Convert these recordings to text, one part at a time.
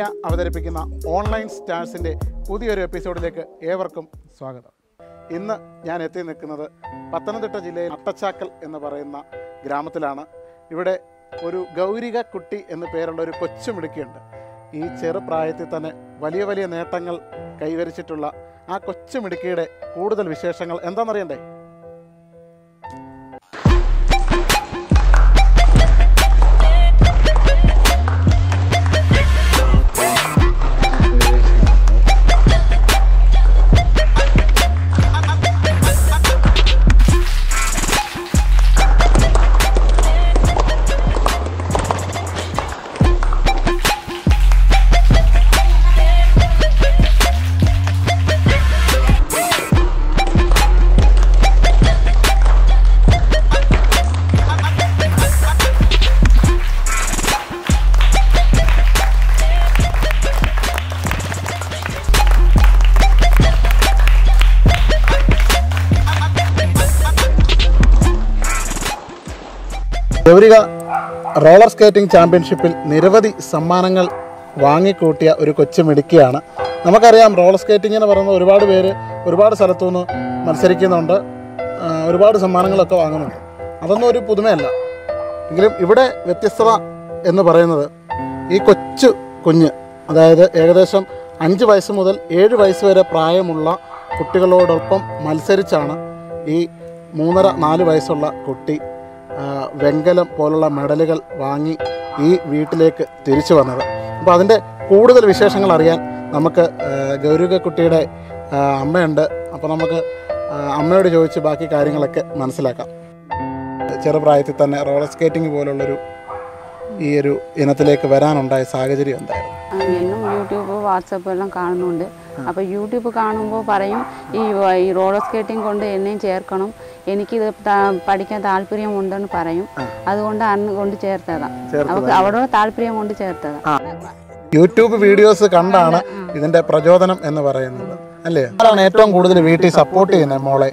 Media അവതരിപ്പിക്കുന്ന online സ്റ്റാർസിന്റെ പുതിയൊരു എപ്പിസോഡിലേക്ക് ഏവർക്കും സ്വാഗതം. ഇന്ന് ഞാൻ എത്തി നിൽക്കുന്നത് പത്തനംതിട്ട ജില്ലയിൽ അട്ടച്ചാക്കൽ എന്ന് പറയുന്ന ഗ്രാമത്തിലാണ്. ഇവിടെ ഒരു ഗൗരിക കുട്ടി എന്ന് പേരുള്ള ഒരു കൊച്ചുമിടുക്കിയുണ്ട് ഈ ചെറുപ്രായത്തിൽ തന്നെ വലിയ വലിയ നേട്ടങ്ങൾ കൈവരിച്ചിട്ടുള്ള ആ കൊച്ചുമിടുക്കിയുടെ കൂടുതൽ വിശേഷങ്ങൾ എന്താണെന്നറിയണ്ടേ? ഗൗരിക റോളർ സ്കേറ്റിംഗ് ചാമ്പ്യൻഷിപ്പിൽ നിരവധി സമ്മാനങ്ങൾ വാങ്ങിക്കൂട്ടിയ ഒരു കൊച്ചു മിടുക്കിയാണ്. നമുക്കറിയാം റോളർ സ്കേറ്റിംഗ് എന്ന് പറയുന്ന ഒരുപാട് പേര് ഒരുപാട് സ്ഥലത്തു നിന്ന് മത്സരിക്കുന്നുണ്ട് ഒരുപാട് സമ്മാനങ്ങളൊക്കെ വാങ്ങുന്നുണ്ട്. അതൊന്നും ഒരു പുതുമയല്ല. എങ്കിലും ഇവിടെ വ്യത്യസ്തത എന്ന് പറയുന്നത് ഈ കൊച്ചു കുഞ്ഞ് അതായത് ഏകദേശം അഞ്ച് വയസ്സ് മുതൽ ഏഴ് വയസ്സ് വരെ പ്രായമുള്ള കുട്ടികളോടൊപ്പം മത്സരിച്ചാണ് ഈ മൂന്നര നാല് വയസ്സുള്ള കുട്ടി വെങ്കലം പോലുള്ള മെഡലുകൾ വാങ്ങി ഈ വീട്ടിലേക്ക് തിരിച്ചു വന്നത്. അപ്പോൾ അതിന്റെ കൂടുതൽ വിശേഷങ്ങൾ അറിയാൻ നമുക്ക് ഗൗരവകുട്ടിയുടെ അമ്മയുണ്ട്. അപ്പോൾ നമുക്ക് അമ്മയോട് ചോദിച്ച് ബാക്കി കാര്യങ്ങളൊക്കെ മനസ്സിലാക്കാം. ചെറുപ്രായത്തിൽ തന്നെ റോളർ സ്കേറ്റിംഗ് പോലുള്ളൊരു ഈ ഒരു ഇനത്തിലേക്ക് വരാനുണ്ടായ സാഹചര്യം എന്തായിരുന്നു? ആ, എന്നും യൂട്യൂബ് വാട്സപ്പ് എല്ലാം കാണുന്നുണ്ട്. അപ്പോൾ യൂട്യൂബ് കാണുമ്പോൾ പറയും ഈ ഈ റോളർ സ്കേറ്റിംഗ് കൊണ്ട് എന്നെയും ചേർക്കണം. എനിക്കിത് പഠിക്കാൻ താല്പര്യമുണ്ടെന്ന് പറയും. അതുകൊണ്ട് അന്ന് കൊണ്ട് ചേർത്തതാണ് അവർക്ക് അവിടെ താല്പര്യം കൊണ്ട് ചേർത്തതാണ് യൂട്യൂബ് വീഡിയോസ് കണ്ടാണ് ഇതിന്റെ പ്രചോദനം എന്ന് പറയുന്നത്. അല്ലേ? ആരാണ് ഏറ്റവും കൂടുതൽ വീട്ടിൽ സപ്പോർട്ട് ചെയ്യുന്നത് മോളെ?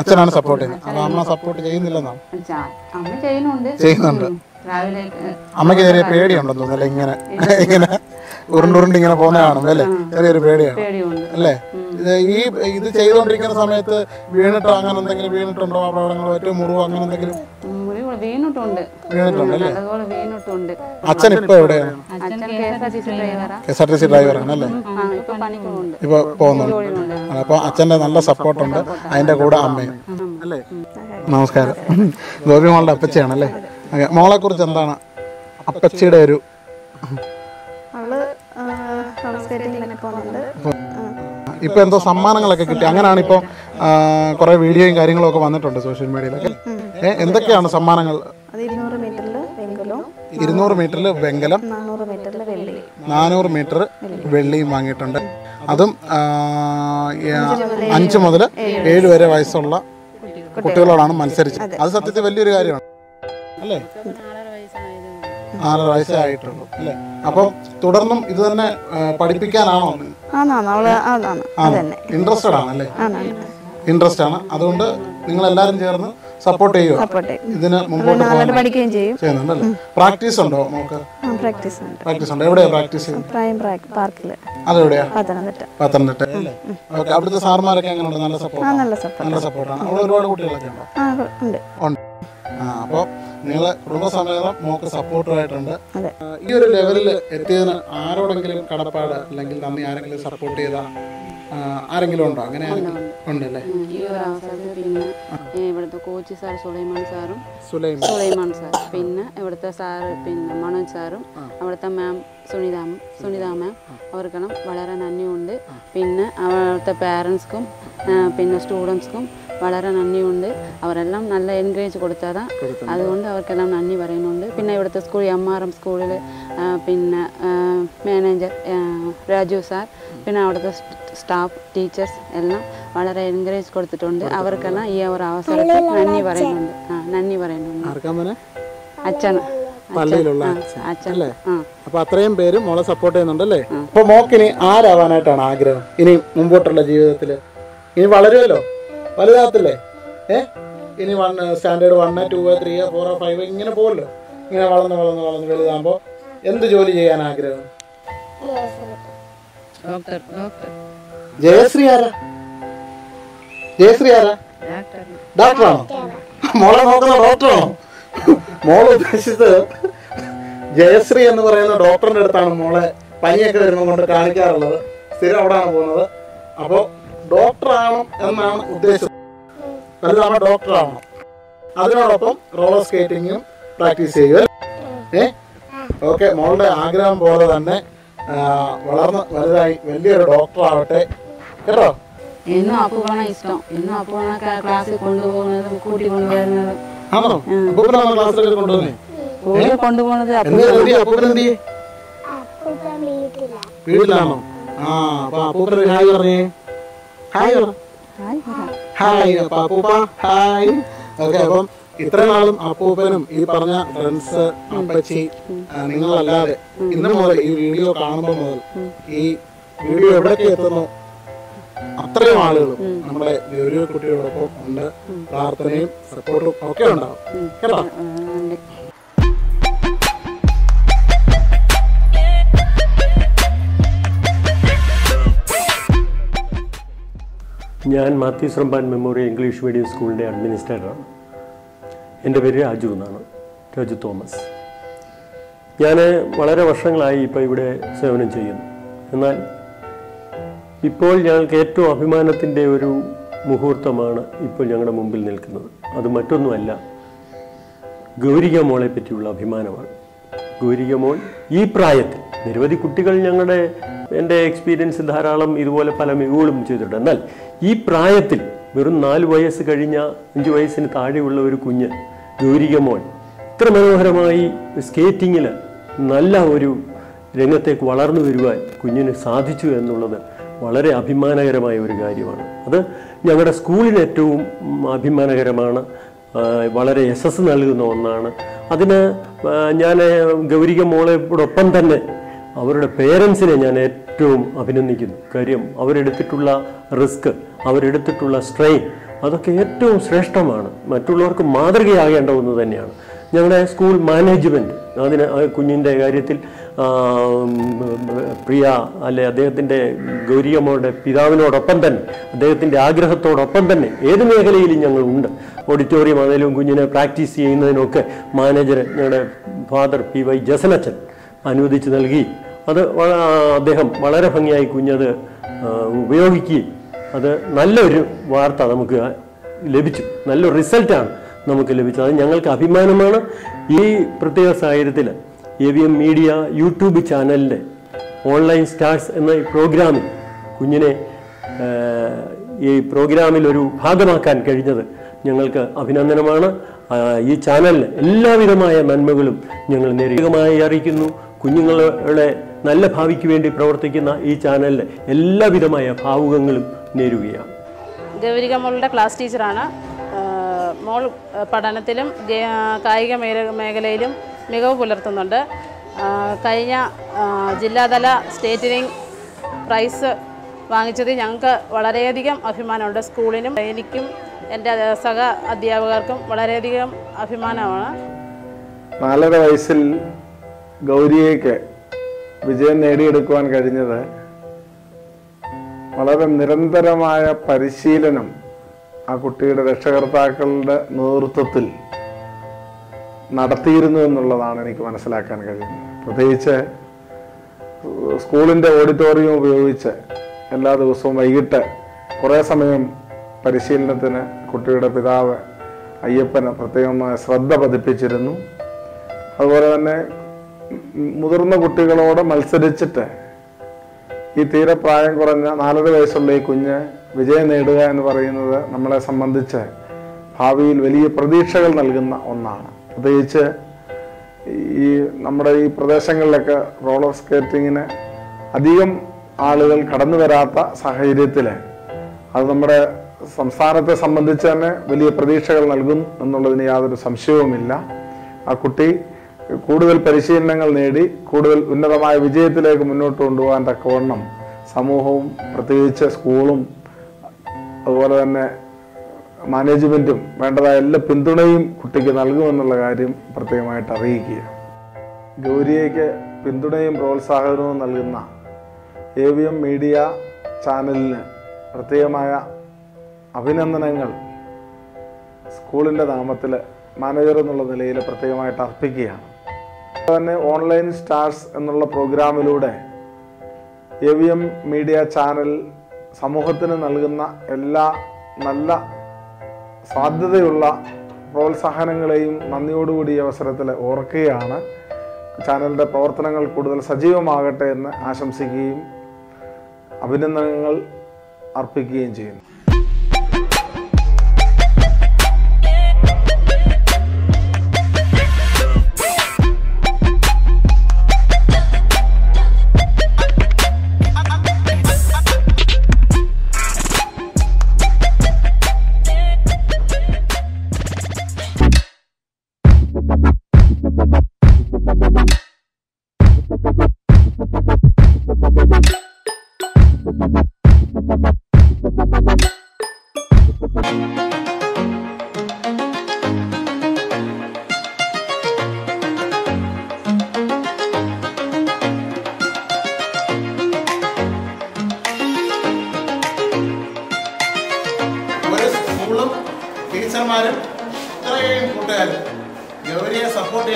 അച്ഛനാണ്. സപ്പോർട്ട് ചെയ്യുന്നത്. അപ്പൊ അമ്മ സപ്പോർട്ട് ചെയ്യുന്നില്ലെന്നാണ് ചെയ്യുന്നുണ്ട്. രാവിലെ അമ്മയ്ക്ക് ചെറിയ പേടിയുണ്ടെന്ന് തോന്നുന്നല്ലേ ഇങ്ങനെ ഇങ്ങനെ ഉരുണ്ടുരുണ്ട് ഇങ്ങനെ പോകുന്ന കാണും അല്ലേ? ചെറിയൊരു പേടിയാണ് അല്ലേ? ഇത് ഈ ഇത് ചെയ്തുകൊണ്ടിരിക്കുന്ന സമയത്ത് വീണിട്ടോ അങ്ങനെ എന്തെങ്കിലും വീണിട്ടുണ്ടോ? അപകടങ്ങളോ ഏറ്റവും മുറിവോ അങ്ങനെ എന്തെങ്കിലും? വീണിട്ടുണ്ട്. വീണിട്ടുണ്ട് അച്ഛൻ ഇപ്പൊ എവിടെയാണ്? K S R T C ഡ്രൈവറാണ് അല്ലേ? ഇപ്പൊ പോകുന്നുണ്ട്. അപ്പൊ അച്ഛന്റെ നല്ല സപ്പോർട്ടുണ്ട് അതിന്റെ കൂടെ അമ്മയും. അല്ലേ? നമസ്കാരം. ഗോപി മോളുടെ മോളെ കുറിച്ച് എന്താണ്? അപ്പച്ചിയുടെ ഒരു അവൾ പോകുന്നുണ്ട്. ഇപ്പൊ എന്തോ സമ്മാനങ്ങളൊക്കെ കിട്ടി. അങ്ങനെയാണ് ഇപ്പൊ കുറെ വീഡിയോയും കാര്യങ്ങളും ഒക്കെ വന്നിട്ടുണ്ട് സോഷ്യൽ മീഡിയയിലൊക്കെ. എന്തൊക്കെയാണ് സമ്മാനങ്ങൾ? ഇരുന്നൂറ് മീറ്ററിൽ വെങ്കലം. നാനൂറ് മീറ്റർ വെള്ളിയും വാങ്ങിയിട്ടുണ്ട്. അതും അഞ്ച് മുതൽ ഏഴ് വരെ. വയസ്സുള്ള കുട്ടികളോടാണ് മത്സരിച്ചത്. അത് സത്യത്തിൽ വലിയൊരു കാര്യമാണ്. അല്ലേ? നാലര വയസ്സേ ആയിട്ടുള്ളൂ അല്ലേ? അപ്പം തുടർന്നും ഇത് തന്നെ പഠിപ്പിക്കാനാണോ ഇൻട്രസ്റ്റഡ് ആണ്? അല്ലേ ഇൻട്രസ്റ്റ് ആണ് അതുകൊണ്ട് നിങ്ങൾ എല്ലാരും ചേർന്ന് സപ്പോർട്ട് ചെയ്യുക. ഇതിന് മുമ്പോട്ട് ചെയ്യുന്നുണ്ടല്ലേ? പ്രാക്ടീസ് ഉണ്ടോ നമുക്ക് പ്രാക്ടീസ് ഉണ്ട്. പ്രാക്ടീസ് ഉണ്ട്. എവിടെയാ പ്രാക്ടീസ് അതെവിടെയാ? പത്തനംതിട്ട. അല്ലേ? ഓക്കെ അവിടുത്തെ സാർമാരൊക്കെ എങ്ങനെയുണ്ട്? നല്ല സപ്പോർട്ട് നല്ല സപ്പോർട്ട് നല്ല സപ്പോർട്ടാണ് അവിടെ ഒരുപാട് കുട്ടികളൊക്കെ ഉണ്ടോ? ഉണ്ട്. അപ്പോൾ നിങ്ങൾ കുടുംബസമേതം മോക്ക് സപ്പോർട്ടുമായിട്ടുണ്ട്. ഈ ഒരു ലെവലിൽ എത്തിയതിന് ആരോടെങ്കിലും കടപ്പാട് അല്ലെങ്കിൽ നന്ദി ആരെങ്കിലും സപ്പോർട്ട് ചെയ്ത ആരെങ്കിലും ഉണ്ടോ? അങ്ങനെ ഉണ്ടല്ലേ? ഈ ഒരു അവസരത്തിൽ പിന്നെ ഇവിടുത്തെ കോച്ച് സാർ സുലൈമാൻ സാറും സുലൈം സുലൈമാൻ സാർ. പിന്നെ ഇവിടുത്തെ സാറ് പിന്നെ മനോജ് സാറും അവിടുത്തെ മാം സുനിത സുനിത മാം അവർക്കെല്ലാം വളരെ നന്ദിയുണ്ട്. പിന്നെ അവിടുത്തെ പാരൻസ്ക്കും പിന്നെ സ്റ്റുഡൻസ്ക്കും വളരെ നന്ദിയുണ്ട്. അവരെല്ലാം നല്ല എൻകറേജ് കൊടുത്തതാണ് അതുകൊണ്ട് അവർക്കെല്ലാം നന്ദി പറയുന്നുണ്ട്. പിന്നെ ഇവിടുത്തെ സ്കൂൾ എം ആർ എം സ്കൂളിൽ പിന്നെ മാനേജർ രാജു സാർ പിന്നെ അവിടുത്തെ സ്റ്റാഫ് ടീച്ചേഴ്സ് എല്ലാം വളരെ എൻകറേജ് കൊടുത്തിട്ടുണ്ട്. അവർക്കെല്ലാം ഈ ഒരു അവസരത്തിൽ നന്ദി പറയുന്നുണ്ട്. ആ നന്ദി പറയുന്നുണ്ട്. അച്ഛന പള്ളിയിലുള്ള അപ്പൊ അത്രയും പേര് മോളെ സപ്പോർട്ട് ചെയ്യുന്നുണ്ടല്ലേ? അപ്പൊ മോക്കിന് ആരാവാനായിട്ടാണ് ആഗ്രഹം? ഇനി മുമ്പോട്ടുള്ള ജീവിതത്തിൽ? ഇനി വളരുമല്ലോ? വലുതാകത്തില്ലേ? ഏ? ഇനി one standard one two three four five ഇങ്ങനെ പോകുമല്ലോ ഇങ്ങനെ വളർന്ന് വളർന്ന് വളർന്ന് വലുതാകുമ്പോൾ എന്ത് ജോലി ചെയ്യാൻ ആഗ്രഹം? ജയശ്രീ ആരാ? ജയശ്രീ ആരാ? ഡോക്ടറാണോ? മോളെ നോക്കുന്ന ഡോക്ടറാണോ? മോൾ ഉദ്ദേശിച്ചത് ജയശ്രീ എന്ന് പറയുന്ന ഡോക്ടറിന്റെ അടുത്താണ് മോളെ പനിയൊക്കെ വരുമ്പോൾ കൊണ്ട് കാണിക്കാറുള്ളത്. സ്ഥിരം അവിടെയാണ് പോകുന്നത്. അപ്പോൾ ഡോക്ടറാണ് എന്നാണ് ഉദ്ദേശിച്ചത്. വലുതാവുമ്പോൾ ഡോക്ടറാവണം അതിനോടൊപ്പം റോളർ സ്കേറ്റിങ്ങും പ്രാക്ടീസ് ചെയ്യുക. ഏ? ഓക്കെ മോളുടെ ആഗ്രഹം പോലെ തന്നെ വളർന്ന് വലുതായി വലിയൊരു ഡോക്ടർ ആവട്ടെ കേട്ടോ? എന്നും അപ്പൂപ്പണ ഇഷ്ടം. എന്നും അപ്പൂപ്പണ ക്ലാസ്സിൽ കൊണ്ടുപോകുന്നതും കൂട്ടി കൊണ്ടുവരുന്നതും. ആണോ? അപ്പൂപ്പനാണോ ക്ലാസ്സിലൊക്കെ കൊണ്ടുവന്നേ കൂടെ കൊണ്ടുപോകുന്നത് എന്ത്? അപ്പൂപ്പൻ? വീട്ടിലാണോ? ആ അപ്പൊ അപ്പൂപ്പൻ ഹായ് പറഞ്ഞേ. ഹായ് ഹായ് അപ്പൊ അപ്പൂപ്പ ഹായ് ഓക്കെ അപ്പം ഇത്ര നാളും അപ്പൂപ്പനും ഈ പറഞ്ഞ ഫ്രണ്ട്സ് അപ്പച്ചി ആ, നിങ്ങളല്ലാതെ ഇന്ന് മുതൽ ഈ വീഡിയോ കാണുമ്പോൾ മുതൽ ഈ വീഡിയോ എവിടെയൊക്കെ എത്തുന്നു? അത്രയും ആളുകളും നമ്മുടെ ഗൗരവ കുട്ടിയോടൊപ്പം ഉണ്ട്. പ്രാർത്ഥനയും സപ്പോർട്ടും ഒക്കെ ഉണ്ടാവും. കേട്ടോ? ഞാൻ Mathew Srambhan memorial English medium സ്കൂളിന്റെ അഡ്മിനിസ്ട്രേറ്ററാണ്. എന്റെ പേര് രാജു എന്നാണ്. രാജു തോമസ്. ഞാൻ വളരെ വർഷങ്ങളായി ഇപ്പോൾ ഇവിടെ സേവനം ചെയ്യുന്നു. എന്നാൽ ഇപ്പോൾ ഞങ്ങൾക്ക് ഏറ്റവും അഭിമാനത്തിന്റെ ഒരു മുഹൂർത്തമാണ് ഇപ്പോൾ ഞങ്ങളുടെ മുമ്പിൽ നിൽക്കുന്നത്. അത് മറ്റൊന്നുമല്ല ഗൗരിക മോളെ പറ്റിയുള്ള അഭിമാനമാണ്. ഗൗരിക മോൾ ഈ പ്രായത്തിൽ നിരവധി കുട്ടികൾ ഞങ്ങളുടെ എന്റെ എക്സ്പീരിയൻസ് ധാരാളം ഇതുപോലെ പല മികവുകളും ചെയ്തിട്ടുണ്ട്. എന്നാൽ ഈ പ്രായത്തിൽ വെറും നാല് വയസ്സ് കഴിഞ്ഞ അഞ്ച് വയസ്സിന് താഴെയുള്ള ഒരു കുഞ്ഞ് ഗൗരിക മോൾ ഇത്ര മനോഹരമായി സ്കേറ്റിങ്ങിൽ നല്ല ഒരു രംഗത്തേക്ക് വളർന്നു വരുവാൻ കുഞ്ഞിന് സാധിച്ചു എന്നുള്ളത് വളരെ അഭിമാനകരമായ ഒരു കാര്യമാണ്. അത് ഞങ്ങളുടെ സ്കൂളിന് ഏറ്റവും അഭിമാനകരമാണ് വളരെ യശസ് നൽകുന്ന ഒന്നാണ്. അതിന് ഞാൻ ഗൗരിക മോളെയോടൊപ്പം തന്നെ അവരുടെ പേരൻസിനെ ഞാൻ ഏറ്റവും അഭിനന്ദിക്കുന്നു. കാര്യം അവരെടുത്തിട്ടുള്ള റിസ്ക് അവരെടുത്തിട്ടുള്ള സ്ട്രെയിൻ അതൊക്കെ ഏറ്റവും ശ്രേഷ്ഠമാണ്. മറ്റുള്ളവർക്ക് മാതൃകയാകേണ്ട ഒന്ന് തന്നെയാണ്. ഞങ്ങളുടെ സ്കൂൾ മാനേജ്മെന്റ് അതിന് കുഞ്ഞിന്റെ കാര്യത്തിൽ പ്രിയ അല്ലെ അദ്ദേഹത്തിന്റെ ഗൗരിയമ്മയുടെ പിതാവിനോടൊപ്പം തന്നെ അദ്ദേഹത്തിന്റെ ആഗ്രഹത്തോടൊപ്പം തന്നെ ഏത് മേഖലയിലും ഞങ്ങളുണ്ട്. ഓഡിറ്റോറിയം ആണെങ്കിലും കുഞ്ഞിനെ പ്രാക്ടീസ് ചെയ്യുന്നതിനൊക്കെ മാനേജർ ഞങ്ങളുടെ ഫാദർ പി വൈ ജസനച്ചൻ അനുവദിച്ച് നൽകി. അത് അദ്ദേഹം വളരെ ഭംഗിയായി കുഞ്ഞത് ഉപയോഗിക്കുകയും അത് നല്ലൊരു വാർത്ത നമുക്ക് ലഭിച്ചു. നല്ലൊരു റിസൾട്ടാണ് നമുക്ക് ലഭിച്ചത്. അത് ഞങ്ങൾക്ക് അഭിമാനമാണ്. ഈ പ്രത്യേക സാഹചര്യത്തിൽ A V M media YouTube ചാനലിന്റെ ഓൺലൈൻ സ്റ്റാർസ് എന്ന ഈ പ്രോഗ്രാമിൽ കുഞ്ഞിനെ ഈ പ്രോഗ്രാമിൽ ഒരു ഭാഗമാക്കാൻ കഴിഞ്ഞത് ഞങ്ങൾക്ക് അഭിനന്ദനമാണ്. ഈ ചാനലിന് എല്ലാവിധമായ നന്മകളും ഞങ്ങൾ നേരികമായി അറിയിക്കുന്നു. കുഞ്ഞുങ്ങളുടെ നല്ല ഭാവിക്ക് വേണ്ടി പ്രവർത്തിക്കുന്ന ഈ ചാനലിന് എല്ലാവിധമായ ഭാവുകങ്ങളും നേരുകയാണ്. ഗൗരിക മോളുടെ ക്ലാസ് ടീച്ചറാണ്. മോൾ പഠനത്തിലും കായിക മേഖലയിലും മികവ് പുലർത്തുന്നുണ്ട്. കഴിഞ്ഞ ജില്ലാതല സ്റ്റേറ്റിനിങ് പ്രൈസ് വാങ്ങിച്ചതിൽ ഞങ്ങൾക്ക് വളരെയധികം അഭിമാനമുണ്ട്. സ്കൂളിനും എനിക്കും എന്റെ സഹ അധ്യാപകർക്കും വളരെയധികം അഭിമാനമാണ്. നാലര വയസ്സിൽ ഗൗരിയയ്ക്ക് വിജയം നേടിയെടുക്കുവാൻ കഴിഞ്ഞത് വളരെ നിരന്തരമായ പരിശീലനം ആ കുട്ടിയുടെ രക്ഷകർത്താക്കളുടെ നേതൃത്വത്തിൽ നടത്തിയിരുന്നു എന്നുള്ളതാണ് എനിക്ക് മനസ്സിലാക്കാൻ കഴിയുന്നത്. പ്രത്യേകിച്ച് സ്കൂളിന്റെ ഓഡിറ്റോറിയം ഉപയോഗിച്ച് എല്ലാ ദിവസവും വൈകിട്ട് കുറേ സമയം പരിശീലനത്തിന് കുട്ടിയുടെ പിതാവ് അയ്യപ്പന് പ്രത്യേകമായ ശ്രദ്ധ പതിപ്പിച്ചിരുന്നു. അതുപോലെ തന്നെ മുതിർന്ന കുട്ടികളോട് മത്സരിച്ചിട്ട് ഈ തീരെ പ്രായം കുറഞ്ഞ നാലര വയസ്സുള്ള ഈ കുഞ്ഞ് വിജയം നേടുക എന്ന് പറയുന്നത് നമ്മളെ സംബന്ധിച്ച് ഭാവിയിൽ വലിയ പ്രതീക്ഷകൾ നൽകുന്ന ഒന്നാണ്. പ്രത്യേകിച്ച് ഈ നമ്മുടെ ഈ പ്രദേശങ്ങളിലൊക്കെ റോളർ സ്കേറ്റിങ്ങിന് അധികം ആളുകൾ കടന്നു വരാത്ത സാഹചര്യത്തിൽ അത് നമ്മുടെ സംസ്ഥാനത്തെ സംബന്ധിച്ച് തന്നെ വലിയ പ്രതീക്ഷകൾ നൽകും എന്നുള്ളതിന് യാതൊരു സംശയവുമില്ല. ആ കുട്ടി കൂടുതൽ പരിശീലനങ്ങൾ നേടി കൂടുതൽ ഉന്നതമായ വിജയത്തിലേക്ക് മുന്നോട്ട് കൊണ്ടുപോകാൻ തക്കവണ്ണം സമൂഹവും പ്രത്യേകിച്ച് സ്കൂളും അതുപോലെ തന്നെ മാനേജ്മെന്റും വേണ്ടതായ എല്ലാ പിന്തുണയും കുട്ടിക്ക് നൽകുമെന്നുള്ള കാര്യം പ്രത്യേകമായിട്ട് അറിയിക്കുക. ഗൗരിയയ്ക്ക് പിന്തുണയും പ്രോത്സാഹനവും നൽകുന്ന എ വി എം മീഡിയ ചാനലിന് പ്രത്യേകമായ അഭിനന്ദനങ്ങൾ സ്കൂളിന്റെ നാമത്തിൽ മാനേജർ എന്നുള്ള നിലയിൽ പ്രത്യേകമായിട്ട് അർപ്പിക്കുകയാണ്. തന്നെ ഓൺലൈൻ സ്റ്റാർസ് എന്നുള്ള പ്രോഗ്രാമിലൂടെ A V M media channel സമൂഹത്തിന് നൽകുന്ന എല്ലാ നല്ല സാധ്യതയുള്ള പ്രോത്സാഹനങ്ങളെയും നന്ദിയോടുകൂടി ഈ അവസരത്തിൽ ഓർക്കുകയാണ്. ചാനലിന്റെ പ്രവർത്തനങ്ങൾ കൂടുതൽ സജീവമാകട്ടെ എന്ന് ആശംസിക്കുകയും അഭിനന്ദനങ്ങൾ അർപ്പിക്കുകയും ചെയ്യുന്നു.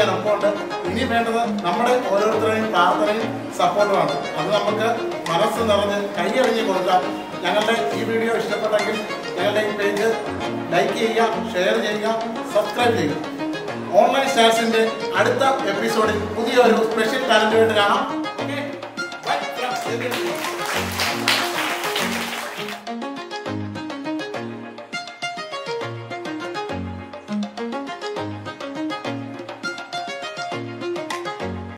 ചെയ്യാൻ ഒപ്പമുണ്ട്. ഇനി വേണ്ടത് നമ്മുടെ ഓരോരുത്തരുടെയും പ്രാർത്ഥനയും സപ്പോർട്ടുമാണ്. അത് നമുക്ക് മനസ്സ് നിറഞ്ഞ് കൈയറിഞ്ഞ് കൊടുക്കാം. ഞങ്ങളുടെ ഈ വീഡിയോ ഇഷ്ടപ്പെട്ടെങ്കിൽ ഞങ്ങളുടെ ഈ പേജ് ലൈക്ക് ചെയ്യുക ഷെയർ ചെയ്യുക സബ്സ്ക്രൈബ് ചെയ്യുക. ഓൺലൈൻ സ്റ്റാർസിന്റെ അടുത്ത എപ്പിസോഡിൽ പുതിയൊരു സ്പെഷ്യൽ സ്പെഷ്യൽ വേണ്ടി കാണാം.